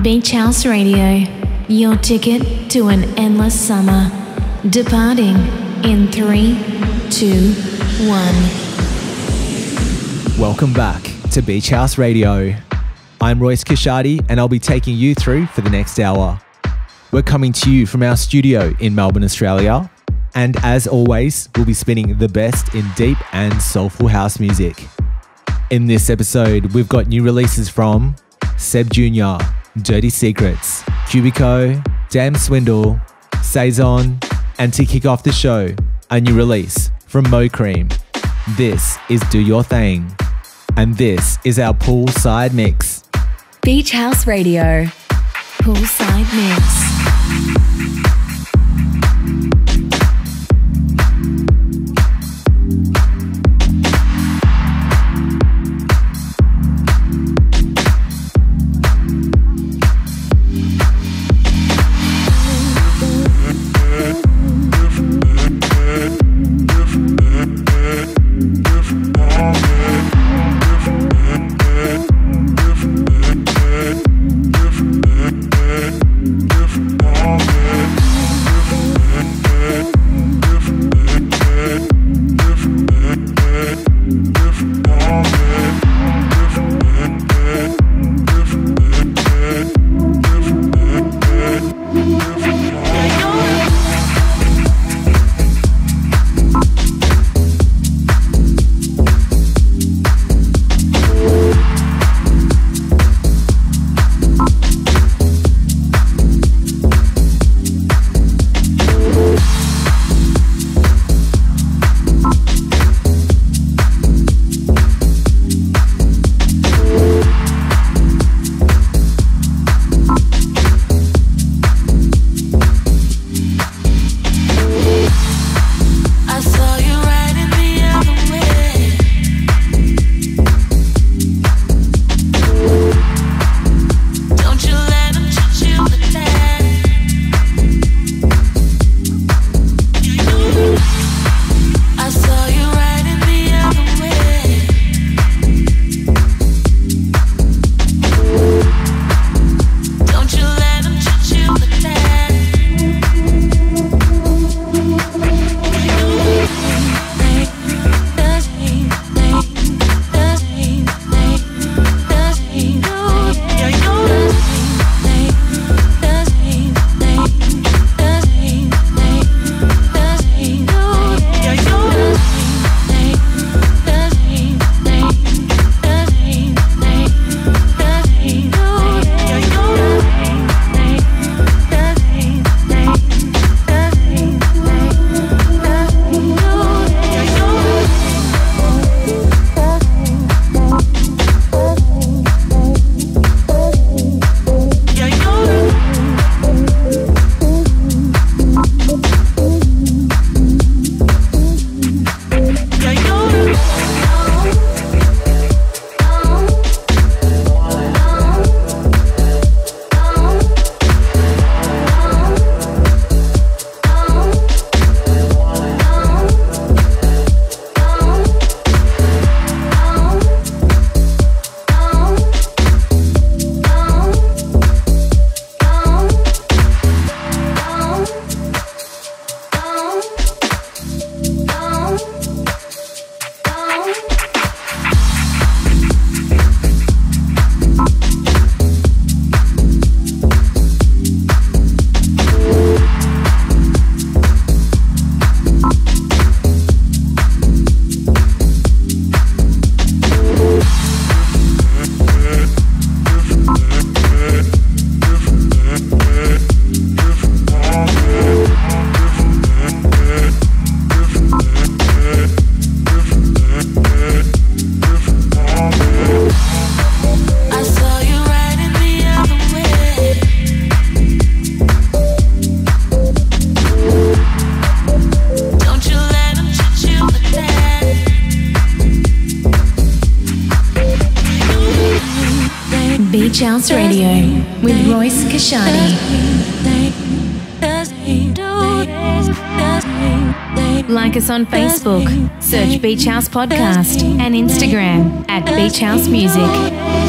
Beach House Radio, your ticket to an endless summer. Departing in three, two, one. Welcome back to Beach House Radio. I'm Royce Cocciardi and I'll be taking you through for the next hour. We're coming to you from our studio in Melbourne, Australia. And as always, we'll be spinning the best in deep and soulful house music. In this episode, we've got new releases from Sebb Jr., Dirty Secretz, Qubiko, Dam Swindle, Saison, and to kick off the show, a new release from Mo'Cream. This is Do Your Thing. And this is our poolside mix. Beach House Radio, poolside mix. House Radio with Royce Cocciardi. Like us on Facebook, search Beach House Podcast, and Instagram at Beach House Music.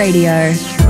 Radio.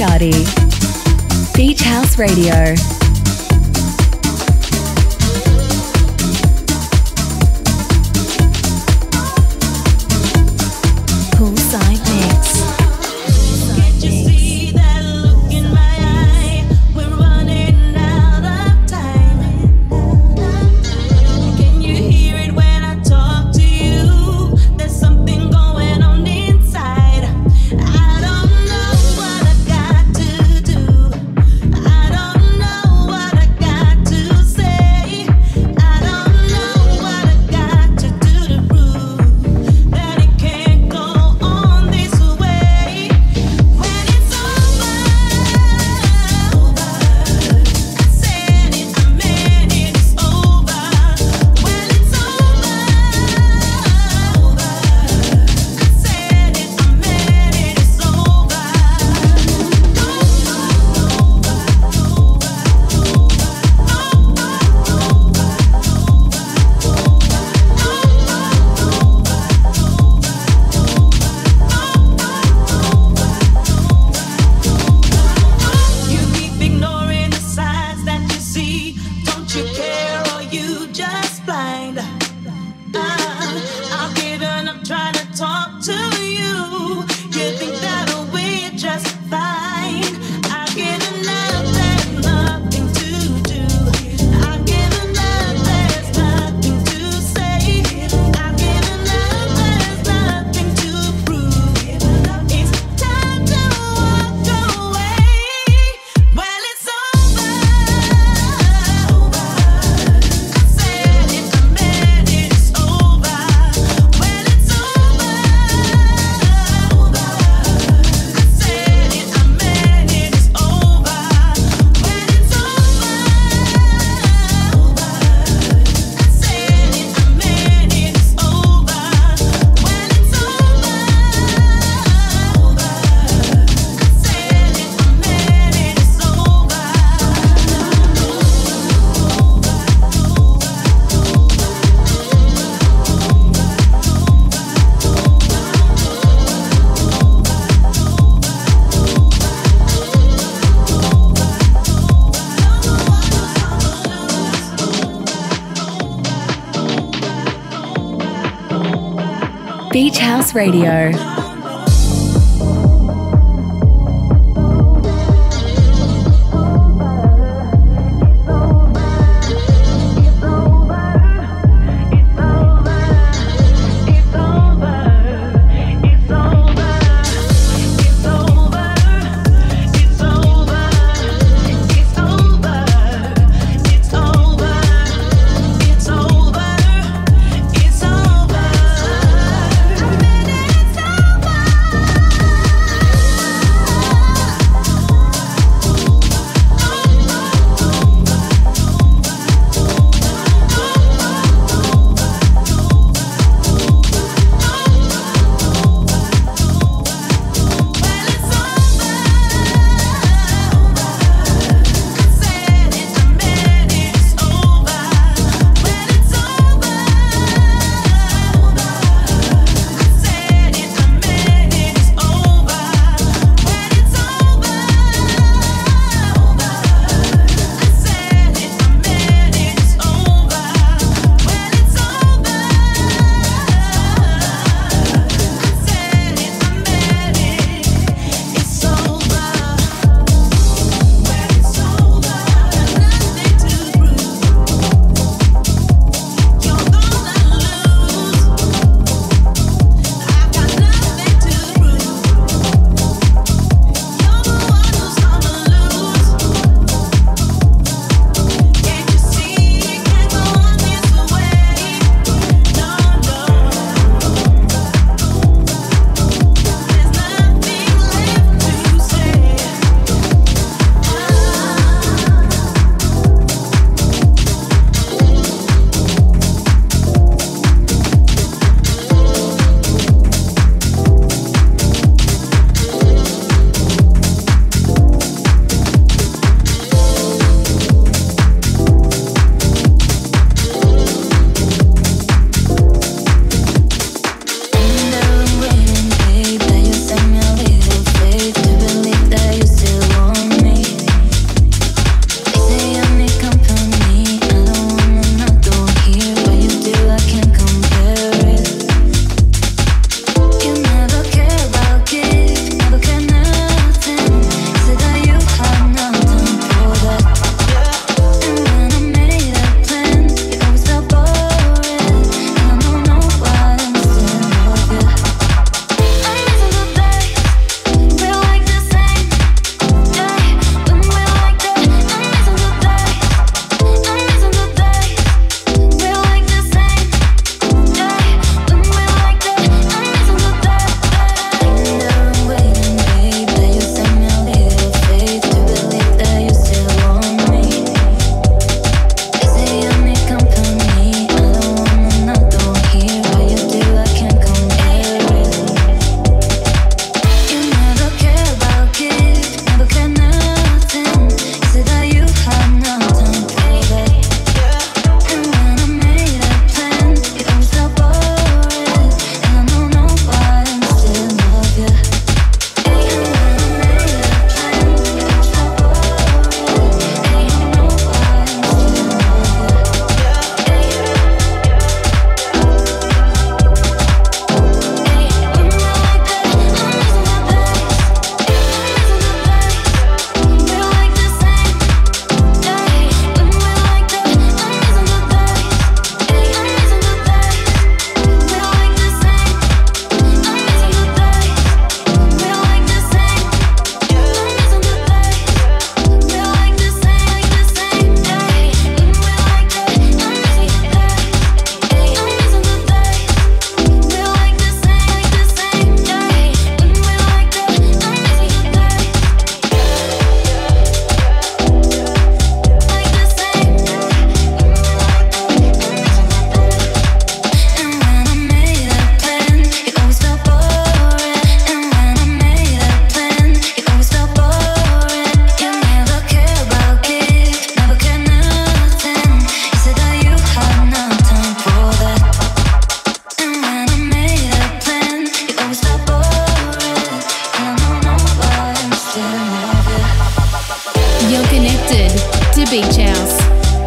Cocciardi. Beach House Radio. Radio.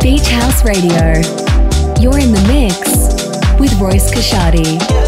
Beach House Radio. You're in the mix with Royce Cocciardi.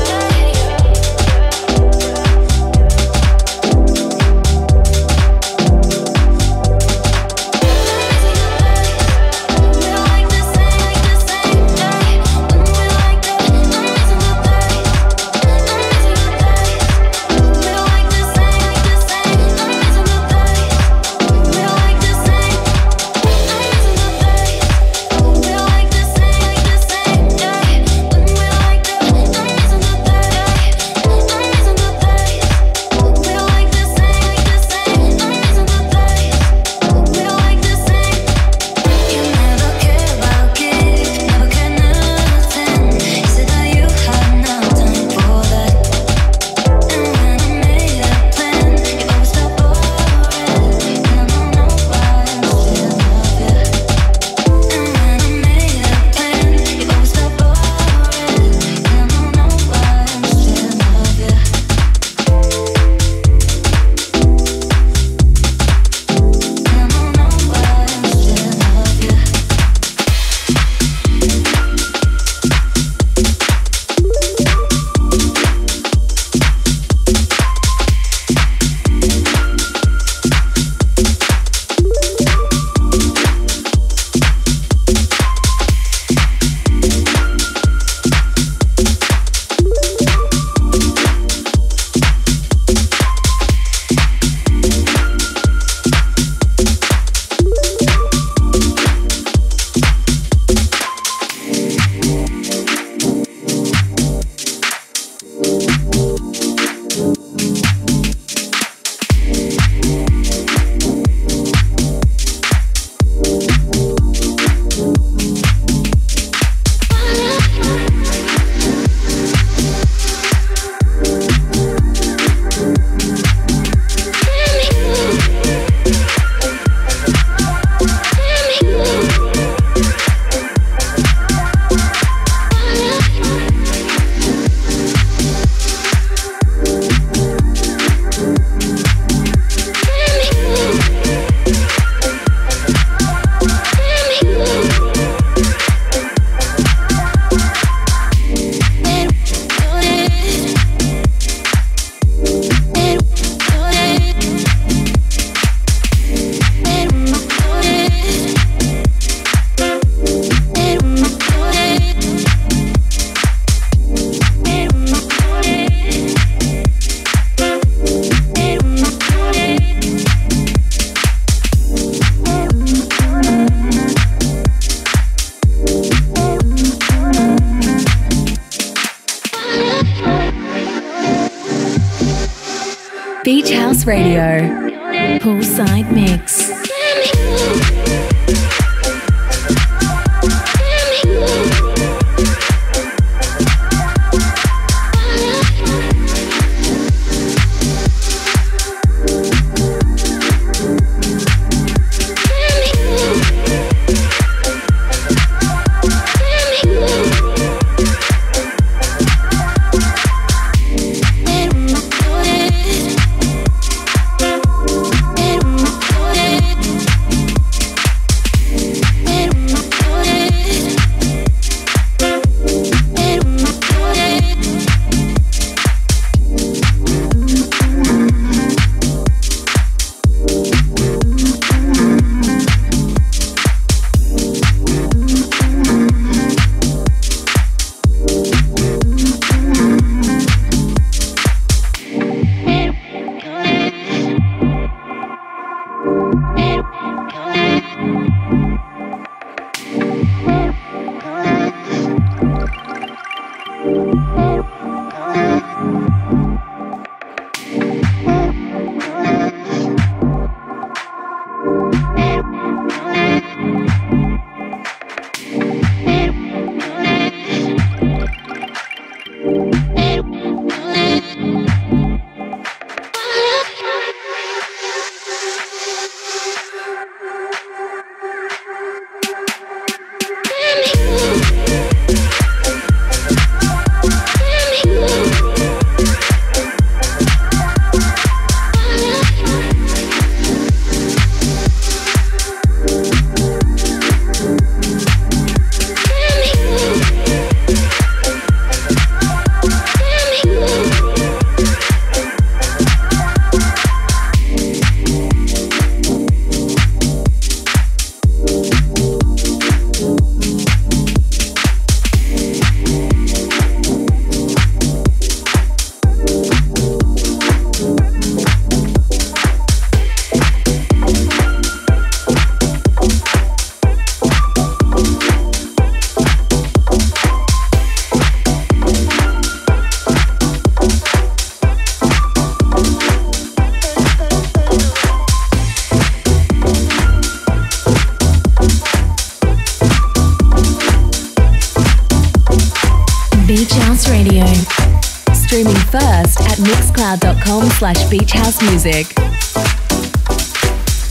Slash beach house music.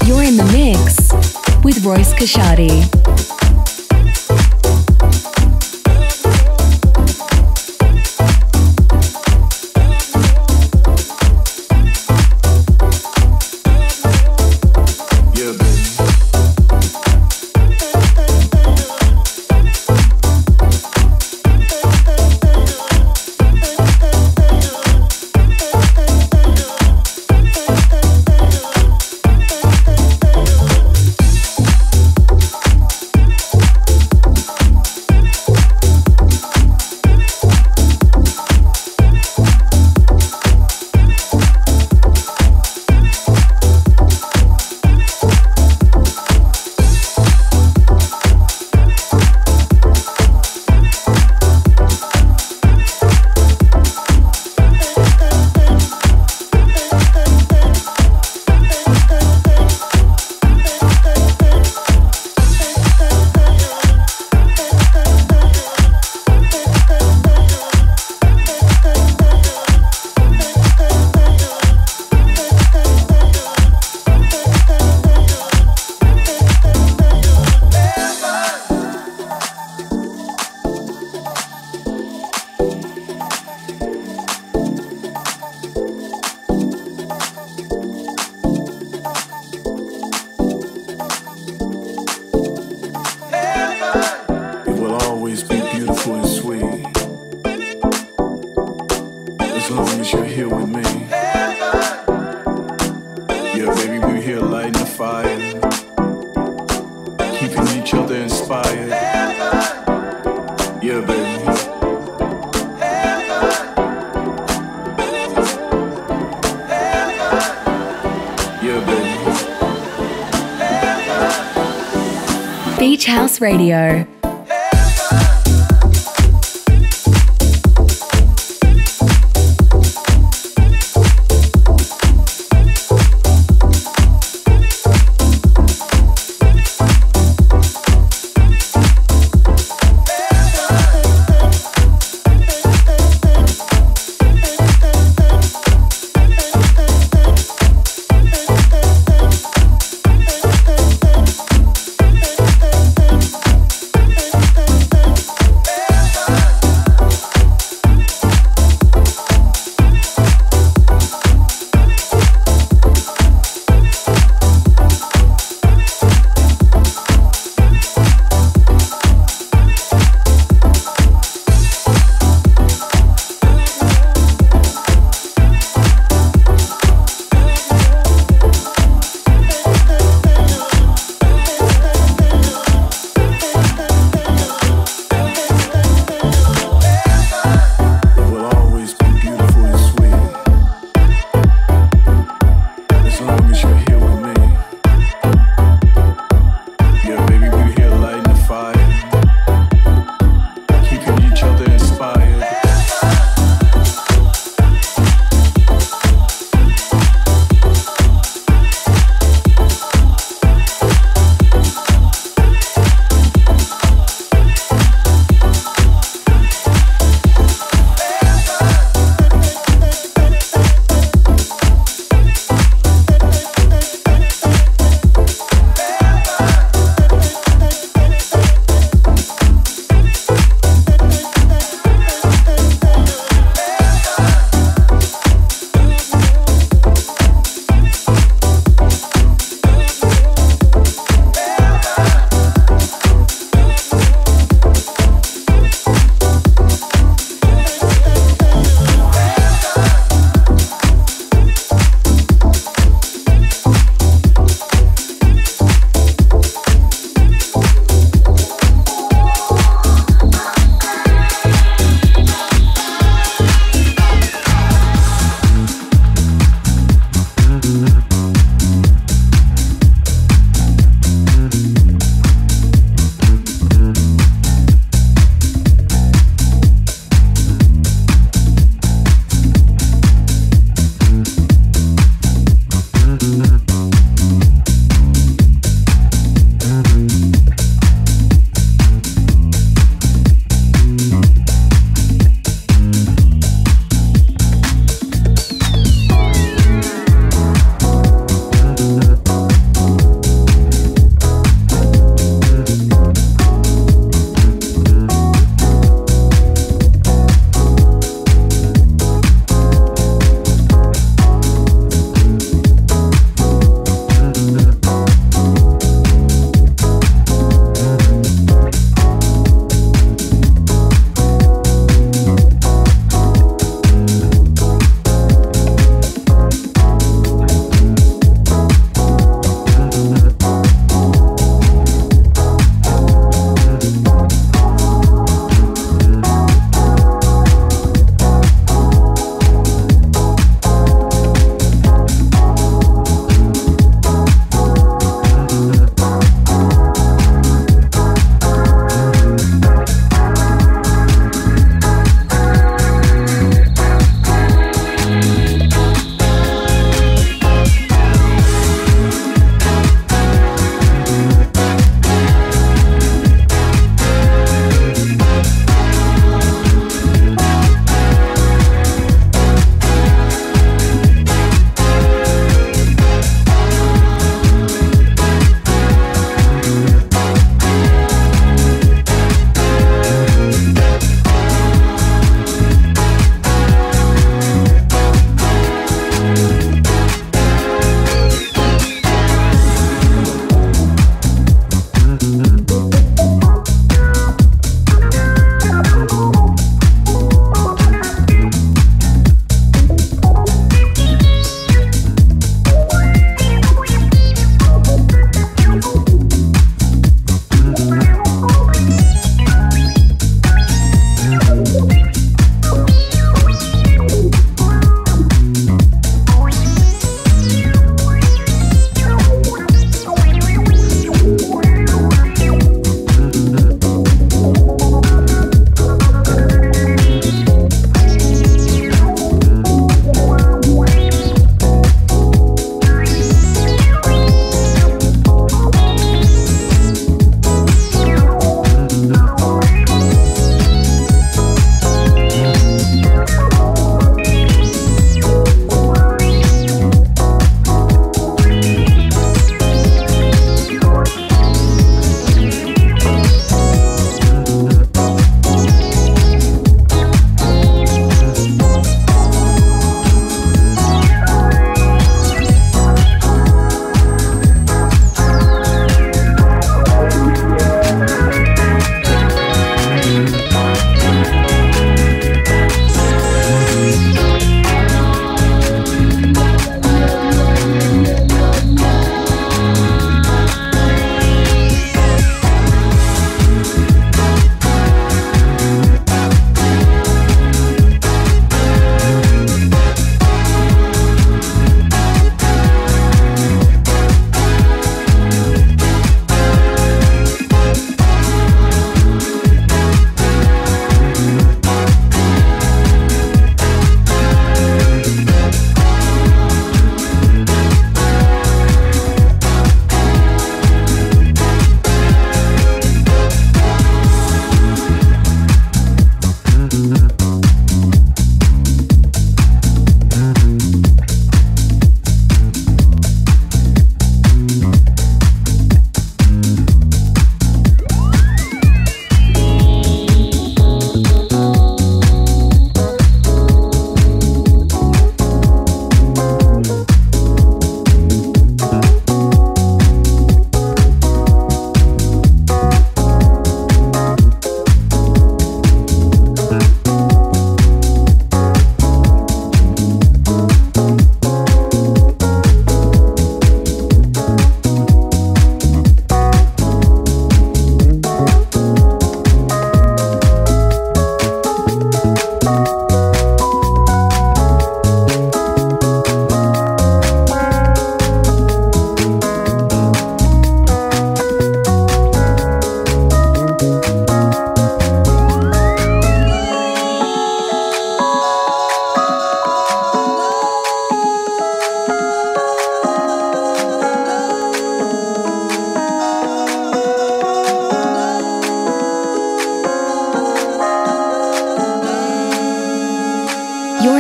You're in the mix with Royce Cocciardi. Radio.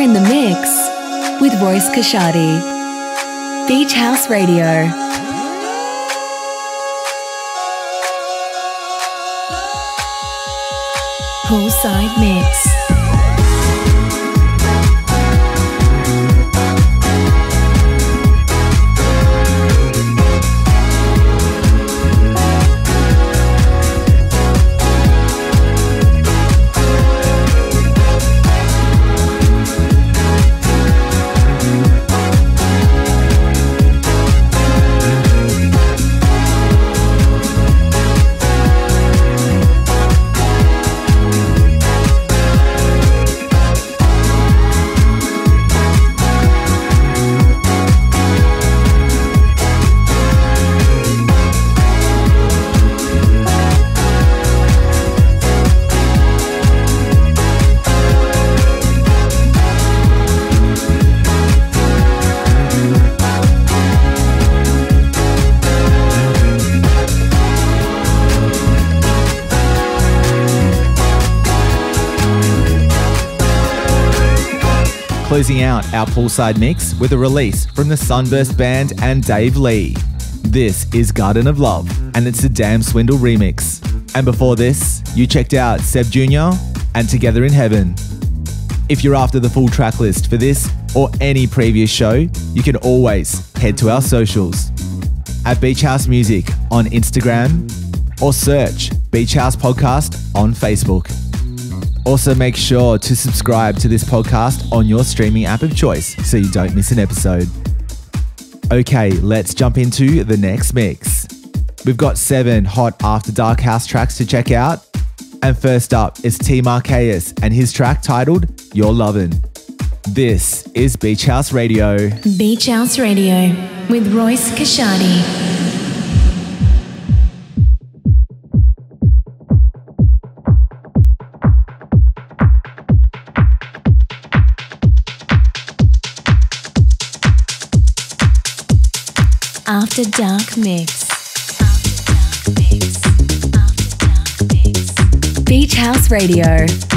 In the mix with Royce Cocciardi. Beach House Radio. Poolside Mix. Our poolside mix with a release from the Sunburst Band and Dave Lee. This is Garden of Love, and it's a Dam Swindle remix. And before this, you checked out Sebb Jr. and Together in Heaven. If you're after the full track list for this or any previous show, you can always head to our socials at Beach House Music on Instagram or search Beach House Podcast on Facebook. Also, make sure to subscribe to this podcast on your streaming app of choice so you don't miss an episode. Okay, let's jump into the next mix. We've got seven hot After Dark House tracks to check out. And first up is T. Markakis and his track titled Your Lovin'. This is Beach House Radio. Beach House Radio with Royce After Dark Mix. Beach House Radio.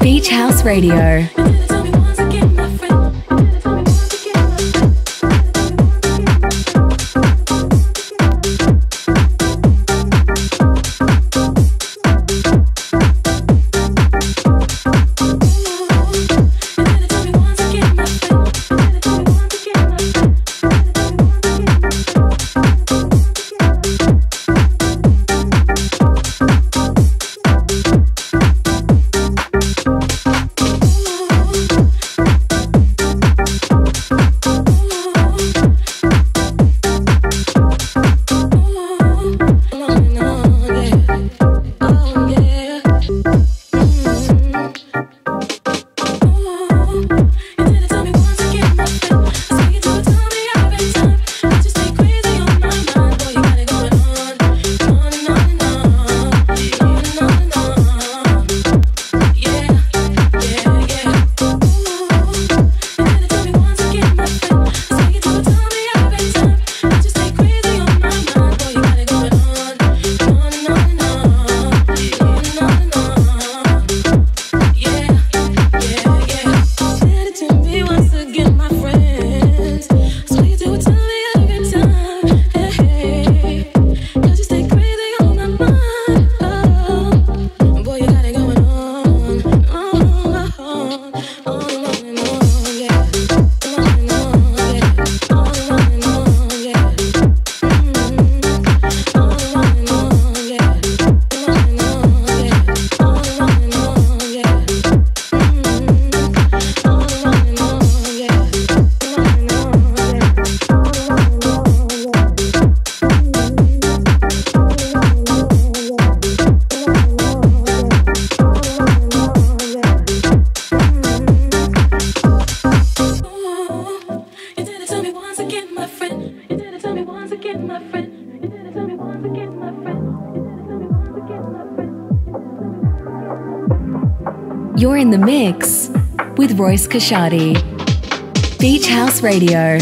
Beach House Radio. You're in the mix with Royce Cocciardi. Beach House Radio.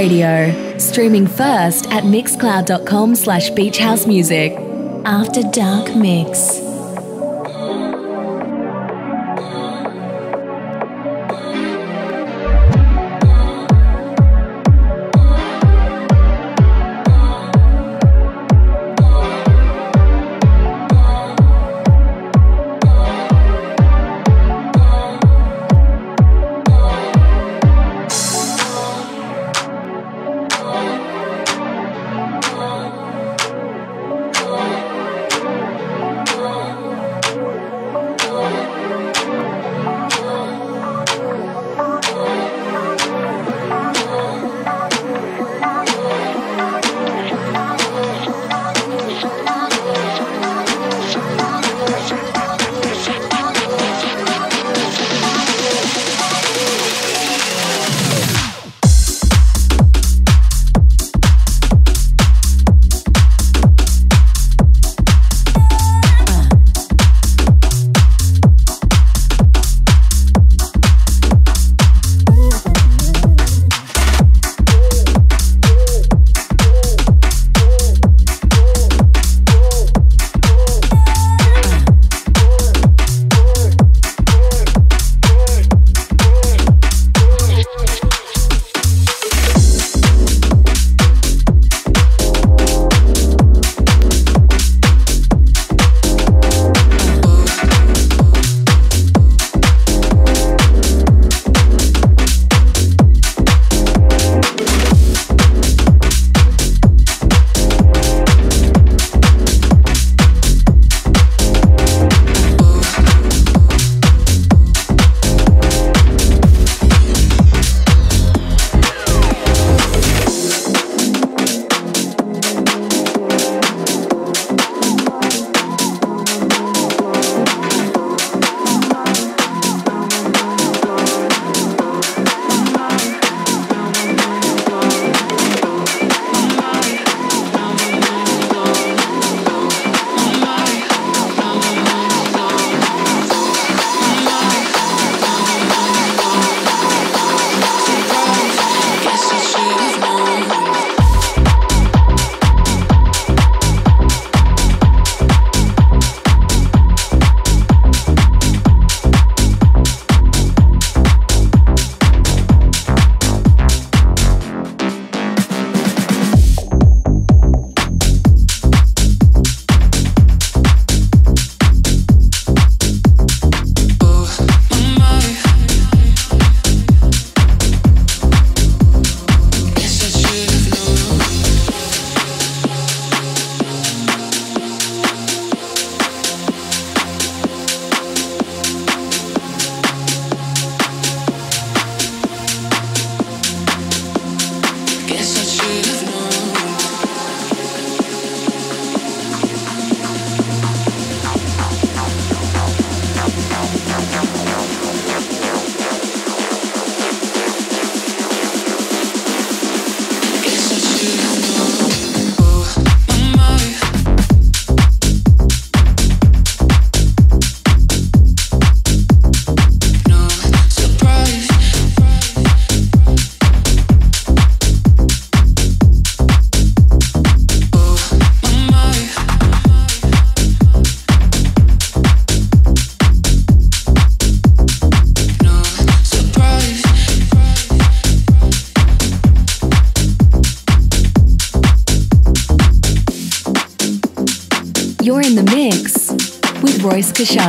Radio, streaming first at mixcloud.com slash beachhousemusic. After Dark Mix.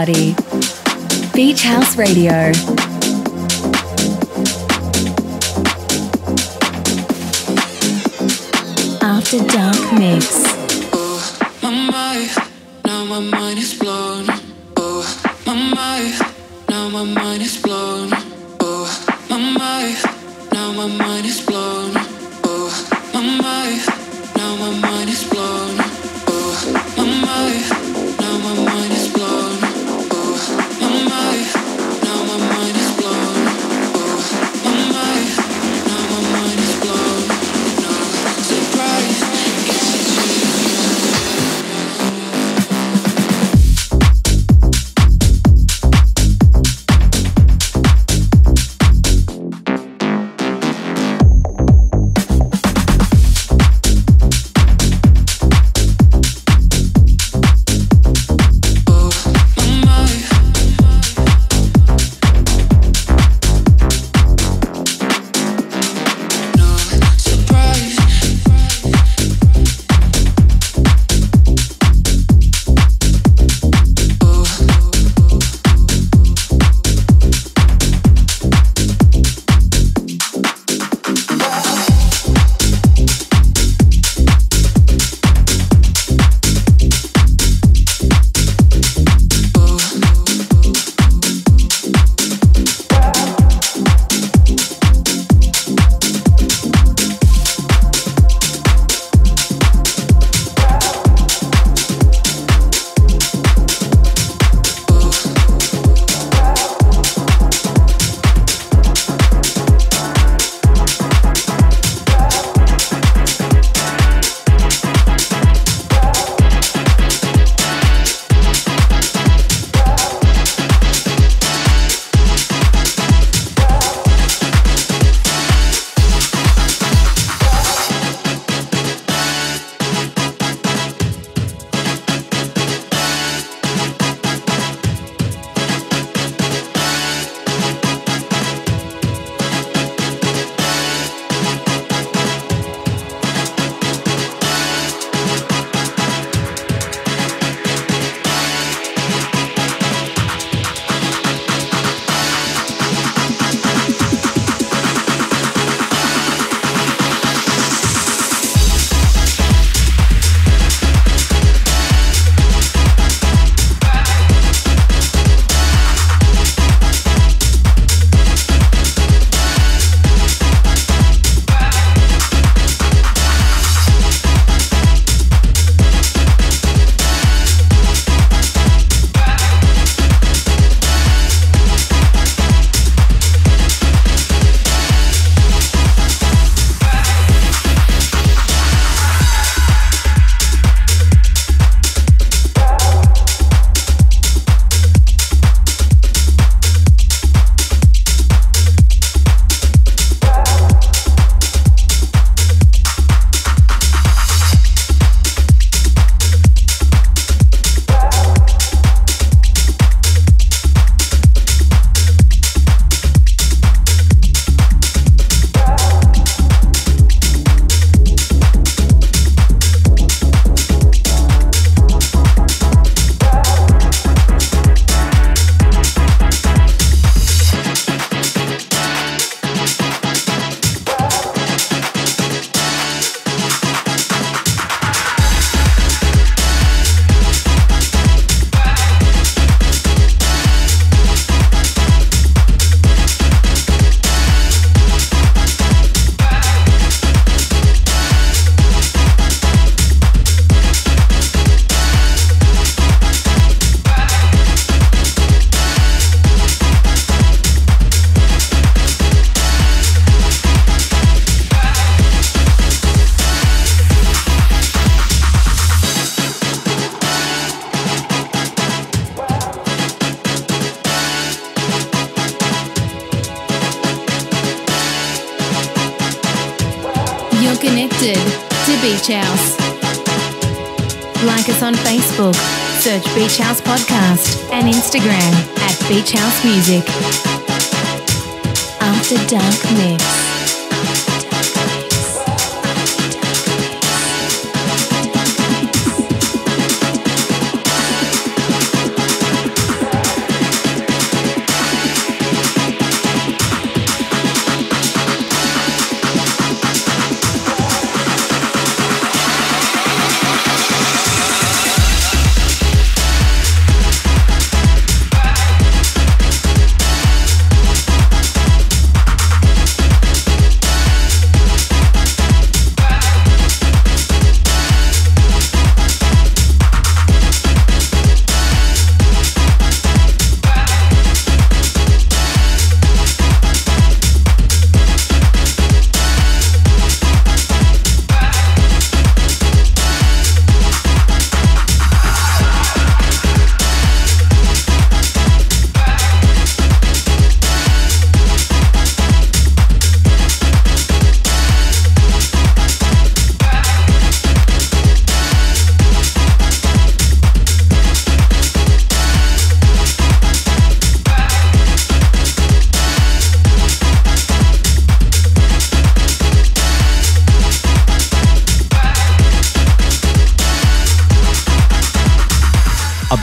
Party. Beach House Radio.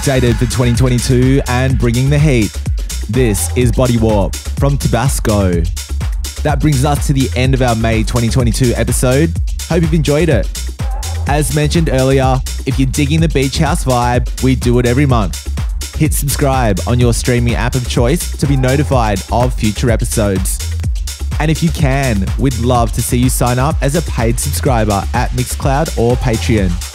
Updated for 2022 and bringing the heat. This is Body Wrap from Tibasko. That brings us to the end of our May 2022 episode. Hope you've enjoyed it. As mentioned earlier, if you're digging the Beach House vibe, we do it every month. Hit subscribe on your streaming app of choice to be notified of future episodes. And if you can, we'd love to see you sign up as a paid subscriber at Mixcloud or Patreon.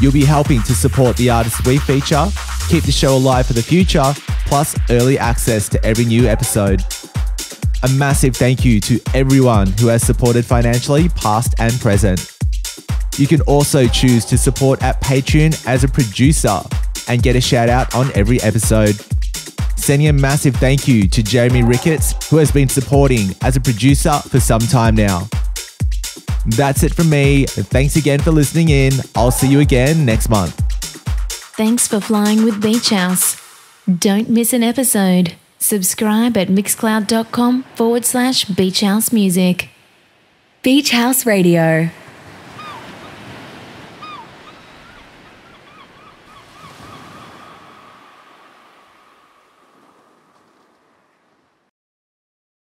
You'll be helping to support the artists we feature, keep the show alive for the future, plus early access to every new episode. A massive thank you to everyone who has supported financially, past and present. You can also choose to support at Patreon as a producer and get a shout out on every episode. Sending a massive thank you to Jeremy Ricketts, who has been supporting as a producer for some time now. That's it from me. Thanks again for listening in. I'll see you again next month. Thanks for flying with Beach House. Don't miss an episode. Subscribe at mixcloud.com forward slash beach house music. Beach House Radio.